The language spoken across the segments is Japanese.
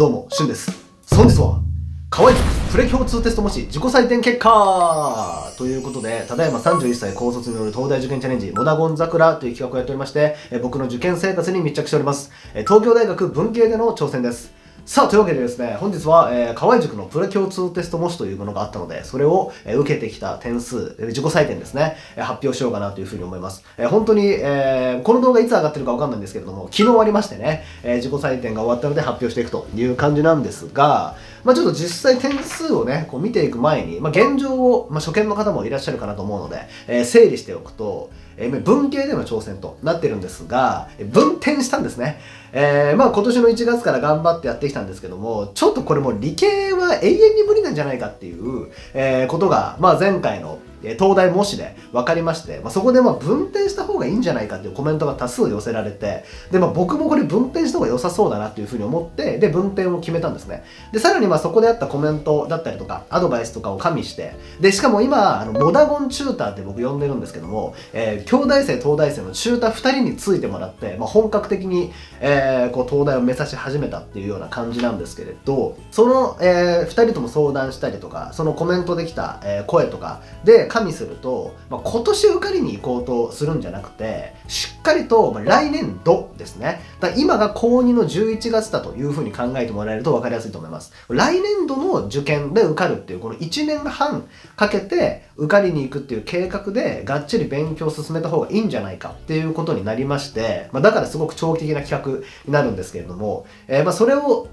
どうも、しゅんです。本日は、河合プレ共通テスト模試自己採点結果ということで、ただいま31歳高卒による東大受験チャレンジ、モダゴン桜という企画をやっておりまして、え僕の受験生活に密着しております。え東京大学文系での挑戦です。さあ、というわけでですね、本日は、えー、河合塾のプレ共通テスト模試というものがあったので、それを、えー受けてきた点数、えー自己採点ですね、えー発表しようかなというふうに思います。えー本当に、えーこの動画いつ上がってるかわかんないんですけれども、昨日ありましてね、えー自己採点が終わったので発表していくという感じなんですが、まあちょっと実際点数をね、こう見ていく前に、まあ現状を、まあ初見の方もいらっしゃるかなと思うので、えー整理しておくと、えー文系での挑戦となってるんですが、え分転したんですね。えーまあ今年の1月から頑張ってやってきたんですけども、ちょっとこれも理系は永遠に無理なんじゃないかっていう、えーことが、まあ前回のえ東大模試で分かりまして、まあ、そこでまあ分転した方がいいんじゃないかっていうコメントが多数寄せられて、で、まあ僕もこれ分転した方が良さそうだなっていうふうに思って、で、分転を決めたんですね。で、さらにまあそこであったコメントだったりとか、アドバイスとかを加味して、で、しかも今、あのモダゴンチューターって僕呼んでるんですけども、えー、京大生、東大生のチューター2人についてもらって、まあ、本格的に、えーこう東大を目指し始めたっていうような感じなんですけれど、その、え2人とも相談したりとか、そのコメントできた、えー声とかで加味すると、まあ、今年受かりに行こうとするんじゃなくて、しっかりと、まあ来年度ですね。だ今が高2の11月だというふうに考えてもらえると分かりやすいと思います。来年度の受験で受かるっていう、この1年半かけて受かりに行くっていう計画で、がっちり勉強を進めた方がいいんじゃないかっていうことになりまして、まあ、だからすごく長期的な企画になるんですけれども、えーまあそれを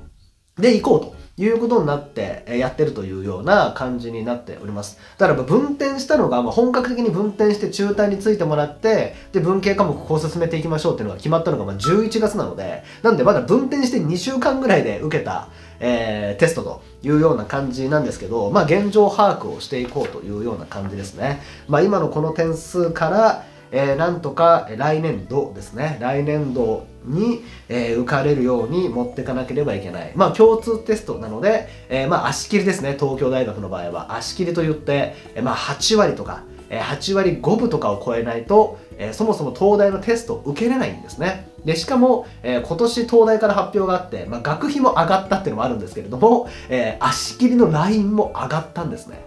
で行こうということになってやってるというような感じになっております。だから分転したのが、まあ、本格的に分転して中退についてもらって、で、文系科目こう進めていきましょうっていうのが決まったのがまあ11月なので、なんでまだ分転して2週間ぐらいで受けた、えーテストというような感じなんですけど、まあ現状把握をしていこうというような感じですね。まあ今のこの点数から、えーなんとか来年度ですね。来年度に、えー受かれるように持っていかなければいけない。まあ共通テストなので、えーまあ足切りですね。東京大学の場合は。足切りといって、えーまあ8割とか、えー8割5分とかを超えないと、えーそもそも東大のテストを受けれないんですね。でしかも、えー今年東大から発表があって、まあ、学費も上がったっていうのもあるんですけれども、えー足切りのラインも上がったんですね。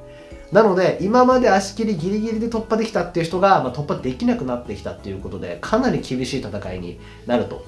なので今まで足切りギリギリで突破できたっていう人が、まあ、突破できなくなってきたっていうことでかなり厳しい戦いになると、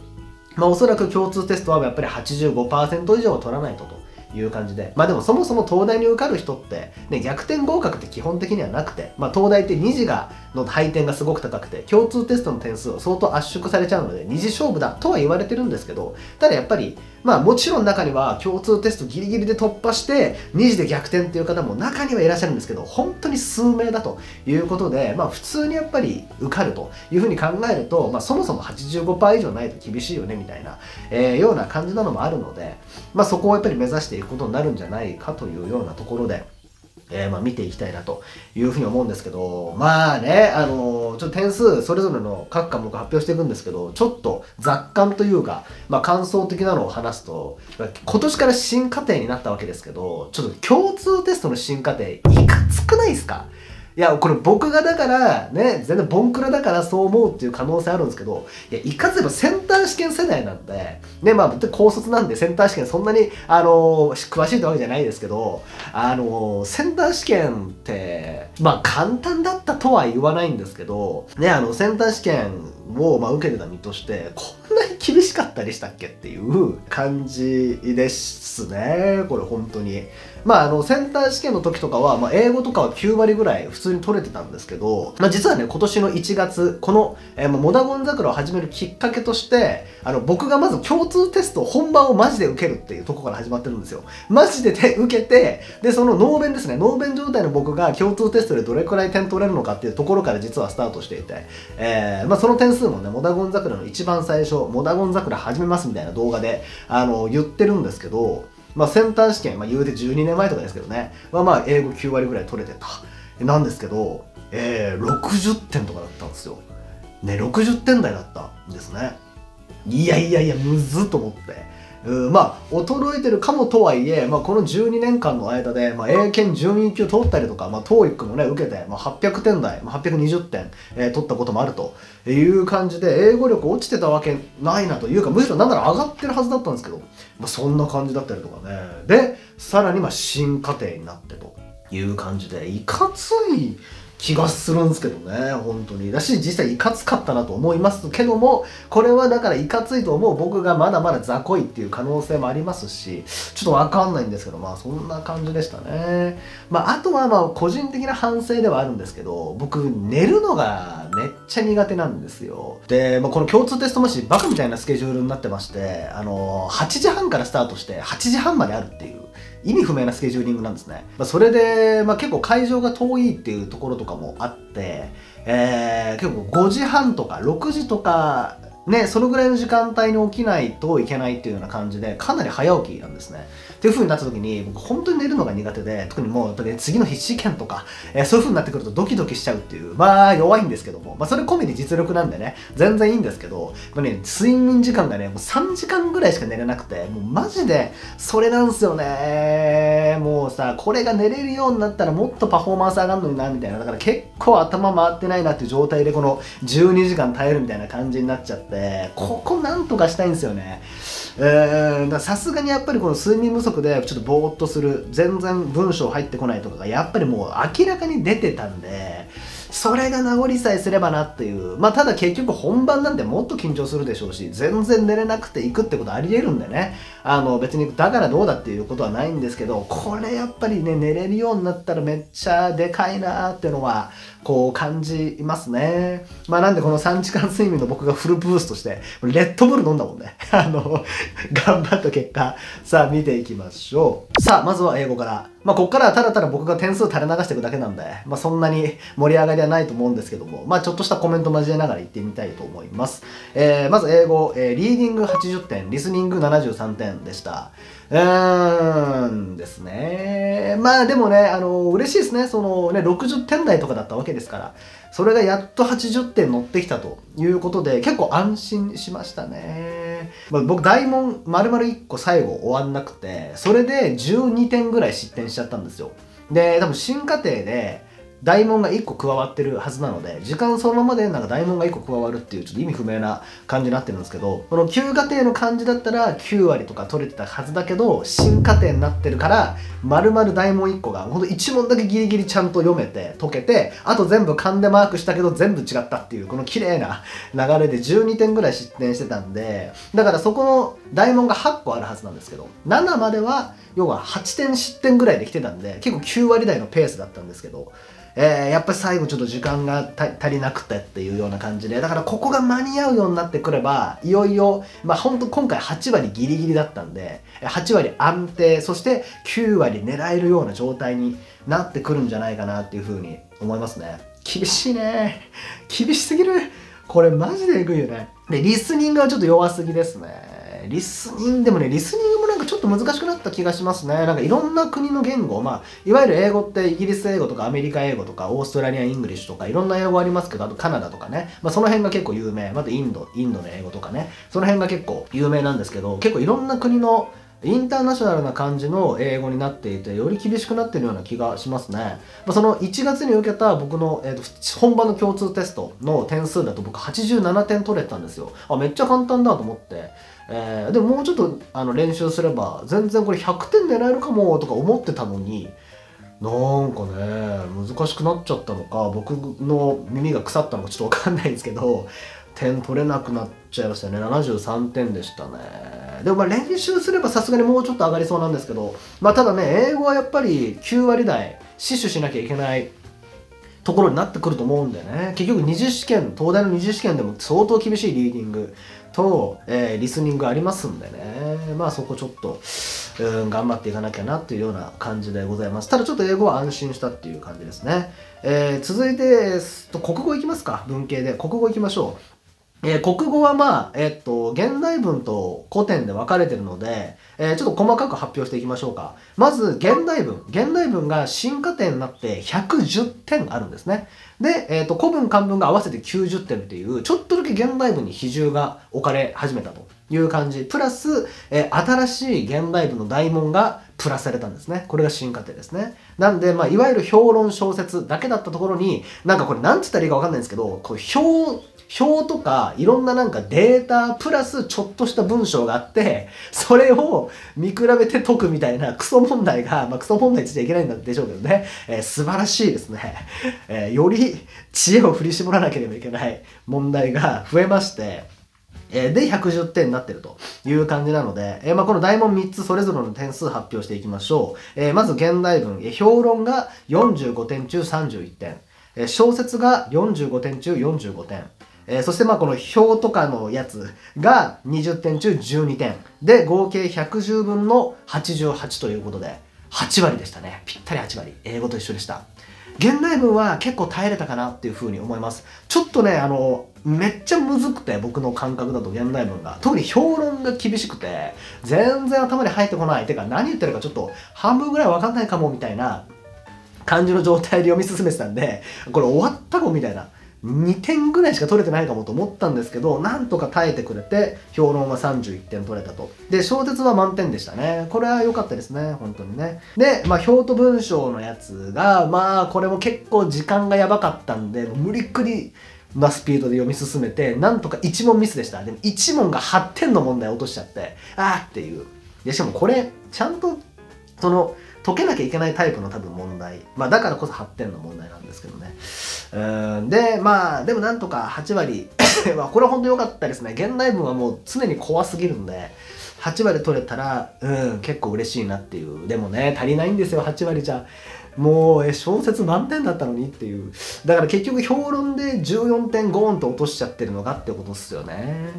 まあ、おそらく共通テストはやっぱり85%以上は取らないとという感じで。まあでもそもそも東大に受かる人って、ね、逆転合格って基本的にはなくて、まあ、東大って2次がの配点がすごく高くて共通テストの点数は相当圧縮されちゃうので二次勝負だとは言われてるんですけどただやっぱりまあもちろん中には共通テストギリギリで突破して2次で逆転っていう方も中にはいらっしゃるんですけど本当に数名だということでまあ普通にやっぱり受かるというふうに考えると、まあ、そもそも85%以上ないと厳しいよねみたいな、えーような感じなのもあるので、まあ、そこをやっぱり目指していくことになるんじゃないかというようなところで。えーまあ見ていきたいなというふうに思うんですけど、まあね、あのーちょっと点数それぞれの各科目発表していくんですけど、ちょっと雑感というか、まあ感想的なのを話すと、今年から新課程になったわけですけど、ちょっと共通テストの新課程、いかつくないですか？いや、これ僕がだから、ね、全然ボンクラだからそう思うっていう可能性あるんですけど、いや、いかつ言えばセンター試験世代なんで、ね、まあ、高卒なんでセンター試験そんなに、あのー詳しいってわけじゃないですけど、あのーセンター試験って、まあ、簡単だったとは言わないんですけど、ね、あの、センター試験を、まあ、受けてた身として、こんなに厳しかったりしたっけっていう感じですね、これ本当に。まあ、あの、センター試験の時とかは、まあ、英語とかは9割ぐらい普通に取れてたんですけど、まあ、実はね、今年の1月、この、えーモダゴン桜を始めるきっかけとして、あの、僕がまず共通テスト、本番をマジで受けるっていうところから始まってるんですよ。マジでで受けて、で、そのノーベンですね、ノーベン状態の僕が共通テストでどれくらい点取れるのかっていうところから実はスタートしていて、えーまあ、その点数もね、モダゴン桜の一番最初、モダゴン桜始めますみたいな動画で、あの、言ってるんですけど、まあ、先端試験、まあ、言うて12年前とかですけどね、まあまあ、英語9割ぐらい取れてた。なんですけど、えー、60点とかだったんですよ。ね、60点台だったんですね。いやいやいや、むずっと思って。まあ衰えてるかもとはいえ、まあ、この12年間の間で、まあ、英検準1級取ったりとか、まあ、TOEIC もね受けて、まあ、800点台、まあ、820点、えー、取ったこともあるという感じで英語力落ちてたわけないなというかむしろなんなら上がってるはずだったんですけど、まあ、そんな感じだったりとかね。でさらにまあ新家庭になってという感じでいかつい気がするんですけどね、本当に。だし、実際いかつかったなと思いますけども、これはだからいかついと思う僕がまだまだ雑魚いっていう可能性もありますし、ちょっとわかんないんですけど、まあそんな感じでしたね。まああとはまあ個人的な反省ではあるんですけど、僕寝るのがめっちゃ苦手なんですよ。で、まあ、この共通テストもしバカみたいなスケジュールになってまして、あの、8時半からスタートして8時半まであるっていう。意味不明なスケジューリングなんですね。まあ、それで、まあ、結構会場が遠いっていうところとかもあって、えー、結構5時半とか6時とかね、そのぐらいの時間帯に起きないといけないっていうような感じで、かなり早起きなんですね。っていう風になった時に、僕本当に寝るのが苦手で、特にもうやっぱり次の必死験とか、えー、そういう風になってくるとドキドキしちゃうっていう、まあ弱いんですけども、まあそれ込みで実力なんでね、全然いいんですけど、まあね、睡眠時間がね、もう3時間ぐらいしか寝れなくて、もうマジでそれなんすよね。もうさ、これが寝れるようになったらもっとパフォーマンス上がるのにな、みたいな。だから結構頭回ってないなっていう状態でこの12時間耐えるみたいな感じになっちゃって、ここなんとかしたいんですよね。えー、さすがにやっぱりこの睡眠不足でちょっとぼーっとする、全然文章入ってこないとかがやっぱりもう明らかに出てたんで、それが名残さえすればなっていう。まあ、ただ結局本番なんてもっと緊張するでしょうし、全然寝れなくて行くってことあり得るんでね。あの、別にだからどうだっていうことはないんですけど、これやっぱりね、寝れるようになったらめっちゃでかいなっていうのは、こう感じますね。まあなんでこの3時間睡眠の僕がフルブーストして、レッドブル飲んだもんね。あの、頑張った結果、さあ見ていきましょう。さあ、まずは英語から。まあこっからはただただ僕が点数垂れ流していくだけなんで、まあそんなに盛り上がりはないと思うんですけども、まあちょっとしたコメント交えながら言ってみたいと思います。えー、まず英語、えー、リーディング80点、リスニング73点でした。うーんですね。まあでもね、あの、嬉しいですね。そのね、60点台とかだったわけですから、それがやっと80点乗ってきたということで、結構安心しましたね。まあ、僕、大問丸々1個最後終わんなくて、それで12点ぐらい失点しちゃったんですよ。で、多分新家庭で、大門が1個加わってるはずなので、時間そのままでなんか大門が1個加わるっていうちょっと意味不明な感じになってるんですけど、この旧家庭の感じだったら9割とか取れてたはずだけど、新家庭になってるから、丸々大門1個が、ほんと1問だけギリギリちゃんと読めて、解けて、あと全部勘でマークしたけど全部違ったっていう、この綺麗な流れで12点ぐらい失点してたんで、だからそこの大門が8個あるはずなんですけど、7までは、要は8点失点ぐらいできてたんで、結構9割台のペースだったんですけど、えー、やっぱり最後ちょっと時間が足りなくてっていうような感じで、だからここが間に合うようになってくれば、いよいよ、まあ本当今回8割ギリギリだったんで、8割安定、そして9割狙えるような状態になってくるんじゃないかなっていうふうに思いますね。厳しいね。厳しすぎる。これマジでエグいよね。で、リスニングはちょっと弱すぎですね。リスニングでもね、リスニングもなんかちょっと難しくなった気がしますね。なんかいろんな国の言語、まあ、いわゆる英語ってイギリス英語とかアメリカ英語とかオーストラリア English とかいろんな英語ありますけど、あとカナダとかね、まあその辺が結構有名。またインド、インドの英語とかね、その辺が結構有名なんですけど、結構いろんな国のインターナショナルな感じの英語になっていて、より厳しくなってるような気がしますね。まあ、その1月に受けた僕の、えーと、本番の共通テストの点数だと僕87点取れたんですよ。あ、めっちゃ簡単だと思って。えー、でももうちょっとあの練習すれば全然これ100点狙えるかもとか思ってたのになんかね難しくなっちゃったのか僕の耳が腐ったのかちょっと分かんないんですけど点取れなくなっちゃいましたね。73点でしたね。でもまあ練習すればさすがにもうちょっと上がりそうなんですけどまあただね英語はやっぱり9割台死守しなきゃいけないところになってくると思うんでね。結局二次試験東大の二次試験でも相当厳しいリーディング。と、えー、リスニングありますんでねまあそこちょっとうん頑張っていかなきゃなっていうような感じでございますただちょっと英語は安心したっていう感じですね、えー、続いて国語いきますか文系で国語いきましょうえー、国語はまあ、えっと、現代文と古典で分かれてるので、えー、ちょっと細かく発表していきましょうか。まず、現代文。現代文が進化点になって110点あるんですね。で、えっと、古文漢文が合わせて90点っていう、ちょっとだけ現代文に比重が置かれ始めたと。いう感じ。プラス、え、新しい現代文の大問がプラスされたんですね。これが進化点ですね。なんで、まあ、いわゆる評論小説だけだったところに、なんかこれなんつったらいいかわかんないんですけど、こう表、表とかいろんななんかデータプラスちょっとした文章があって、それを見比べて解くみたいなクソ問題が、まあクソ問題つっちゃいけないんでしょうけどね、えー、素晴らしいですね。えー、より知恵を振り絞らなければいけない問題が増えまして、えー、で110点になってるという感じなので、えー、まあ、この大問3つそれぞれの点数発表していきましょう。えー、まず現代文、えー、評論が45点中31点、えー、小説が45点中45点、えー、そしてまあこの表とかのやつが20点中12点。で合計110分の88ということで8割でしたね。ぴったり8割。英語と一緒でした。現代文は結構耐えれたかなっていうふうに思います。ちょっとねあのめっちゃむずくて僕の感覚だと現代文が。特に評論が厳しくて全然頭に入ってこない。てか何言ってるかちょっと半分ぐらいわかんないかもみたいな感じの状態で読み進めてたんでこれ終わったかもみたいな2点ぐらいしか取れてないかもと思ったんですけどなんとか耐えてくれて評論は31点取れたと。で小説は満点でしたね。これは良かったですね。本当にね。でまあ表と文章のやつがまあこれも結構時間がやばかったんで無理くりなスピードで読み進めてなんとか1問ミスでしたでも1問が8点の問題落としちゃってああっていうでしかもこれちゃんとその解けなきゃいけないタイプの多分問題。まあだからこそ8点の問題なんですけどね。うんで、まあでもなんとか8割 まあこれは本当良かったですね。現代文はもう常に怖すぎるんで、8割取れたら、うん、結構嬉しいなっていう。でもね、足りないんですよ、8割じゃ。もう、え、小説満点だったのにっていう。だから結局評論で14点ゴーンと落としちゃってるのかってことっすよね。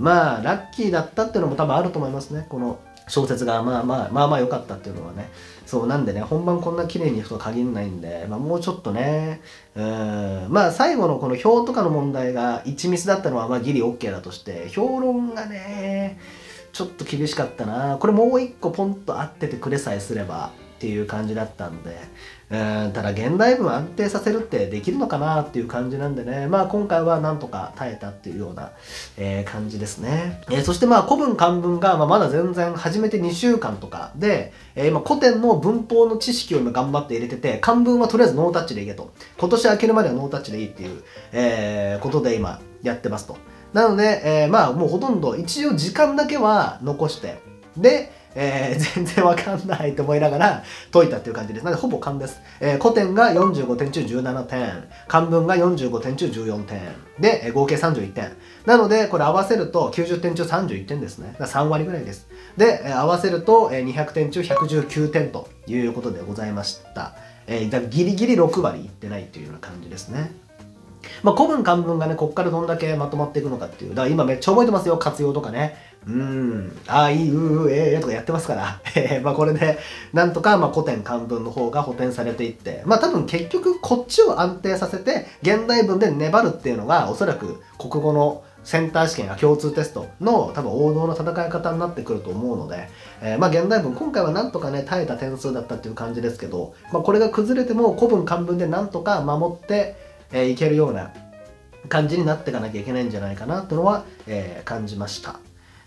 まあ、ラッキーだったっていうのも多分あると思いますね。この小説がまあまあまあまあ良かったっていうのはね。そうなんでね本番こんな綺麗にいくと限らないんで、まあ、もうちょっとね。まあ最後のこの表とかの問題が1ミスだったのはまあギリ OK だとして評論がねちょっと厳しかったな。これもう一個ポンと合っててくれさえすれば。っていう感じだったんでうんただ現代文安定させるってできるのかなっていう感じなんでね。まあ今回はなんとか耐えたっていうような、えー、感じですね、えー、そしてまあ古文漢文が、まあ、まだ全然始めて2週間とかで、えー、今古典の文法の知識を今頑張って入れてて漢文はとりあえずノータッチでいけと。今年明けるまではノータッチでいいっていう、えー、ことで今やってますと。なので、えー、まあもうほとんど一応時間だけは残してでえー、全然わかんないと思いながら解いたっていう感じです。なので、ほぼ勘です。えー、古典が45点中17点、漢文が45点中14点、で、えー、合計31点。なので、これ合わせると90点中31点ですね。3割ぐらいです。で、えー、合わせると、えー、200点中119点ということでございました。えー、だギリギリ6割いってないというような感じですね。まあ、古文漢文がね、こっからどんだけまとまっていくのかっていう。だから今めっちゃ覚えてますよ、活用とかね。うん、あいう、う、ええとかやってますから。まあこれで、なんとかまあ古典漢文の方が補填されていって、まあ多分結局こっちを安定させて、現代文で粘るっていうのが、おそらく国語のセンター試験や共通テストの多分王道の戦い方になってくると思うので、えー、まあ現代文今回はなんとかね耐えた点数だったっていう感じですけど、まあ、これが崩れても古文漢文でなんとか守ってえー、いけるような感じになっていかなきゃいけないんじゃないかなというのは、えー、感じました。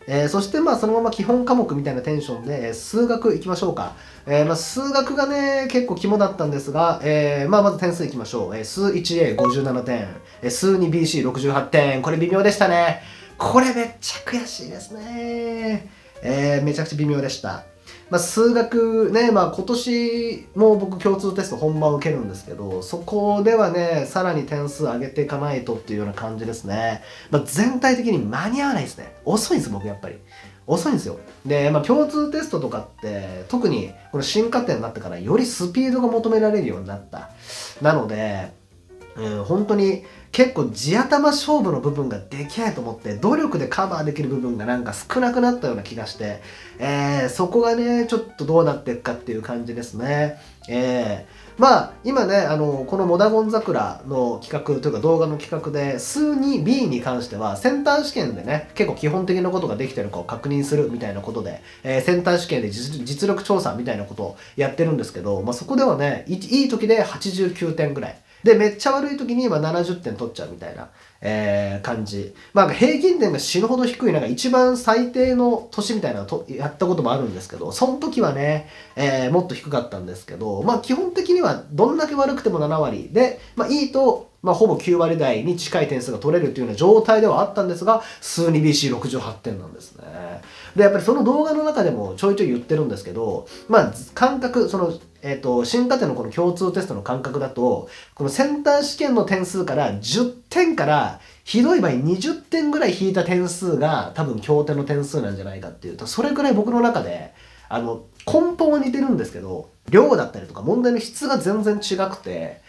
えー、そしてまあそのまま基本科目みたいなテンションで、えー、数学いきましょうか。えー、まあ数学がね、結構肝だったんですが、えー、まあまず点数いきましょう。えー、数 1A57 点、えー、数 2BC68 点。これ微妙でしたね。これめっちゃ悔しいですね。えー、めちゃくちゃ微妙でした。まあ、数学ね、まあ、今年も僕共通テスト本番受けるんですけどそこではねさらに点数上げていかないとっていうような感じですね、まあ、全体的に間に合わないですね。遅いんです僕やっぱり。遅いんですよ。で、まあ、共通テストとかって特にこの進化点になってからよりスピードが求められるようになった。なので、うん、本当に結構地頭勝負の部分ができないと思って努力でカバーできる部分がなんか少なくなったような気がして、えー、そこがねちょっとどうなっていくかっていう感じですね。えー、まあ今ねあのこの「モダゴン桜」の企画というか動画の企画で数に B に関してはセンター試験でね結構基本的なことができてるかを確認するみたいなことで、えー、センター試験で実力調査みたいなことをやってるんですけど、まあ、そこではねいい時で89点ぐらい。で、めっちゃ悪い時に今70点取っちゃうみたいな、えー、感じ。まあ、平均点が死ぬほど低い、なんか一番最低の年みたいなのとやったこともあるんですけど、その時はね、えー、もっと低かったんですけど、まあ基本的にはどんだけ悪くても7割で、まあいいと、まあほぼ9割台に近い点数が取れるっていうような状態ではあったんですが、数 2BC68 点なんですね。で、やっぱりその動画の中でもちょいちょい言ってるんですけど、まあ感覚、その、えっ、ー、と、新課程のこの共通テストの感覚だと、このセンター試験の点数から10点からひどい場合20点ぐらい引いた点数が多分経典の点数なんじゃないかっていうと、それくらい僕の中で、あの、根本は似てるんですけど、量だったりとか問題の質が全然違くて、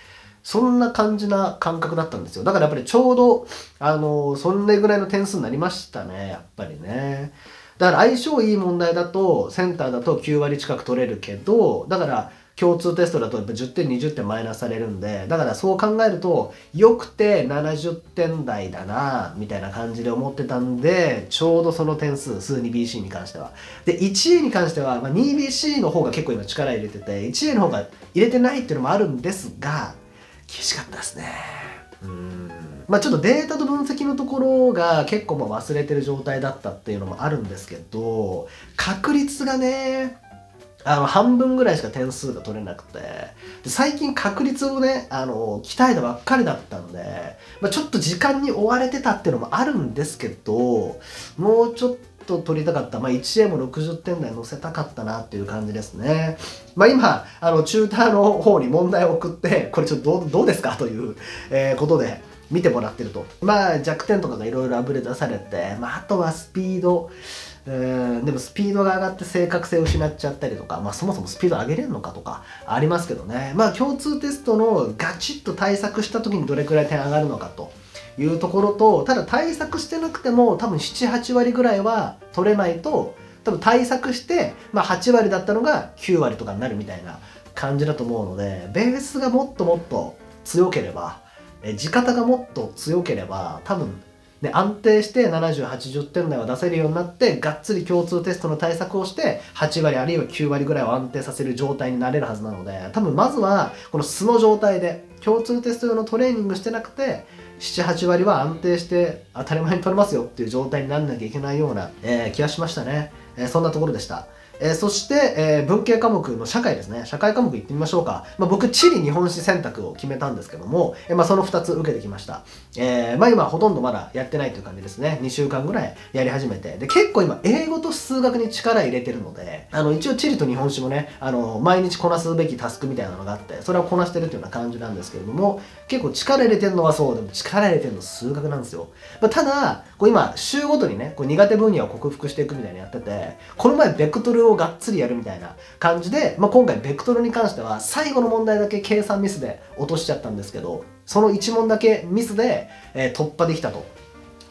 そんな感じな感覚だったんですよ。だからやっぱりちょうど、あの、そんなぐらいの点数になりましたね、やっぱりね。だから相性いい問題だと、センターだと9割近く取れるけど、だから、共通テストだとやっぱ10点20点マイナスされるんでだからそう考えるとよくて70点台だなみたいな感じで思ってたんでちょうどその点数数 2BC に関してはで1位に関しては、まあ、2BC の方が結構今力入れてて1位の方が入れてないっていうのもあるんですが厳しかったですね。うん。まあちょっとデータと分析のところが結構もう忘れてる状態だったっていうのもあるんですけど確率がねあの、半分ぐらいしか点数が取れなくて、で最近確率をね、あの、鍛えたばっかりだったんで、まあ、ちょっと時間に追われてたっていうのもあるんですけど、もうちょっと取りたかった。まあ、1A も60点台乗せたかったなっていう感じですね。まあ、今、あの、チューターの方に問題を送って、これちょっとどうどうですかという、えー、ことで、見てもらってると。まあ、弱点とかがいろいろあぶれ出されて、まあ、あとはスピード、えでもスピードが上がって正確性を失っちゃったりとか、まあ、そもそもスピード上げれるのかとかありますけどね。まあ共通テストのガチッと対策した時にどれくらい点上がるのかというところとただ対策してなくても多分78割ぐらいは取れないと多分対策して、まあ、8割だったのが9割とかになるみたいな感じだと思うのでベースがもっともっと強ければえ地方がもっと強ければ多分で安定して7080点台を出せるようになってがっつり共通テストの対策をして8割あるいは9割ぐらいを安定させる状態になれるはずなので多分まずはこの素の状態で共通テスト用のトレーニングしてなくて78割は安定して当たり前に取れますよっていう状態にならなきゃいけないような、えー、気がしましたね、えー、そんなところでした。えー、そして、えー、文系科目の社会ですね。社会科目いってみましょうか。まあ、僕、地理日本史選択を決めたんですけども、えー、まあ、その2つ受けてきました。えー、まあ、今ほとんどまだやってないという感じですね。2週間ぐらいやり始めて。で、結構今、英語と数学に力入れてるので、あの、一応地理と日本史もね、あの、毎日こなすべきタスクみたいなのがあって、それをこなしてるっていうような感じなんですけれども、結構力入れてるのはそう、でも力入れてるの数学なんですよ。まあ、ただ、こう今、週ごとにね、こう苦手分野を克服していくみたいなやってて、この前、ベクトルをがっつりやるみたいな感じで、まあ、今回ベクトルに関しては最後の問題だけ計算ミスで落としちゃったんですけどその1問だけミスで、え、突破できたと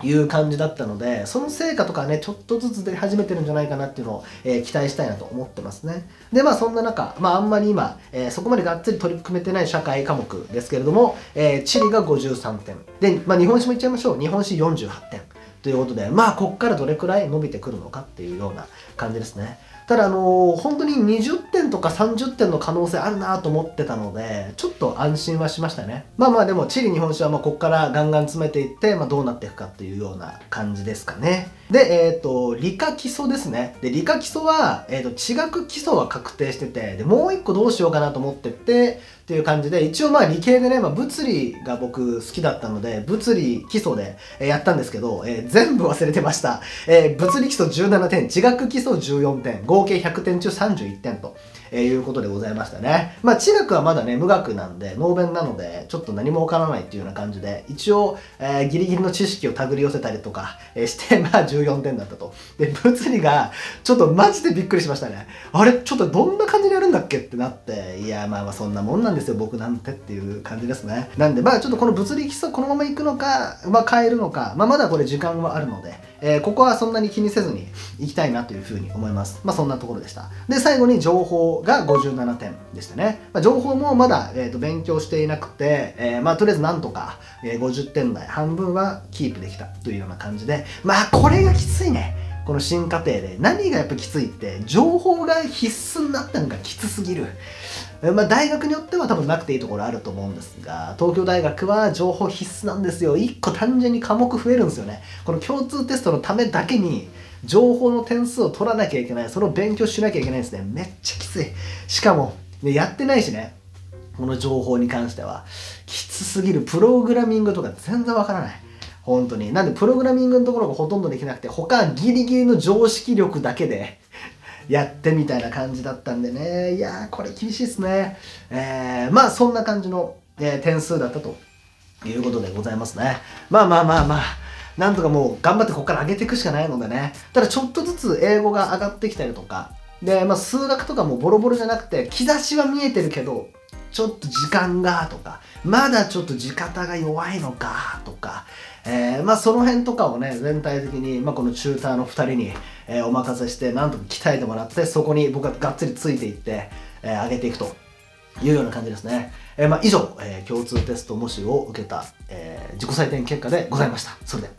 いう感じだったのでその成果とかねちょっとずつ出始めてるんじゃないかなっていうのを、えー、期待したいなと思ってますね。でまあそんな中、まあ、あんまり今、えー、そこまでがっつり取り組めてない社会科目ですけれども、えー、地理が53点。で、まあ、日本史もいっちゃいましょう。日本史48点ということでまあこっからどれくらい伸びてくるのかっていうような感じですね。ただあのー、本当に20点とか30点の可能性あるなと思ってたのでちょっと安心はしましたねまあまあでも地理日本史はまあこっからガンガン詰めていって、まあ、どうなっていくかっていうような感じですかねで、えっ、ー、と、理科基礎ですね。で、理科基礎は、えっ、ー、と、地学基礎は確定してて、で、もう一個どうしようかなと思ってて、っていう感じで、一応まあ理系でね、まあ、物理が僕好きだったので、物理基礎で、やったんですけど、えー、全部忘れてました。え物理基礎17点、地学基礎14点、合計100点中31点と。えー、いうことでございましたね。まあ、地学はまだね、無学なんで、能弁なので、ちょっと何もわからないっていうような感じで、一応、えー、ギリギリの知識を手繰り寄せたりとか、えー、して、まあ、14点だったと。で、物理が、ちょっとマジでびっくりしましたね。あれ、ちょっとどんな感じでやるんだっけ？ってなって、いや、まあまあ、そんなもんなんですよ、僕なんてっていう感じですね。なんで、まあ、ちょっとこの物理基礎このまま行くのか、まあ、変えるのか、まあ、まだこれ時間はあるので、えー、ここはそんなに気にせずに行きたいなというふうに思います。まあそんなところでした。で、最後に情報が57点でしたね。まあ、情報もまだ、えーと、勉強していなくて、えー、まあとりあえずなんとか、え、50点台半分はキープできたというような感じで、まあこれがきついね。この新課程で何がやっぱきついって情報が必須になったのがきつすぎる。まあ、大学によっては多分なくていいところあると思うんですが東京大学は情報必須なんですよ。1個単純に科目増えるんですよね。この共通テストのためだけに情報の点数を取らなきゃいけない。その勉強しなきゃいけないんですね。めっちゃきつい。しかも、ね、やってないしね。この情報に関しては。きつすぎる。プログラミングとか全然わからない。本当に。なんでプログラミングのところがほとんどできなくて他ギリギリの常識力だけで やってみたいな感じだったんでね。いやーこれ厳しいっすね。えー、まあそんな感じの、えー、点数だったということでございますね。まあまあまあまあなんとかもう頑張ってここから上げていくしかないのでね。ただちょっとずつ英語が上がってきたりとかで、まあ、数学とかもボロボロじゃなくて兆しは見えてるけどちょっと時間がとかまだちょっと地方が弱いのかとか、えー、まあその辺とかをね全体的に、まあ、このチューターの2人に、えー、お任せしてなんとか鍛えてもらってそこに僕ががっつりついていって、えー、上げていくというような感じですね。え、まあ以上、え、共通テスト模試を受けた、え、自己採点結果でございました。それで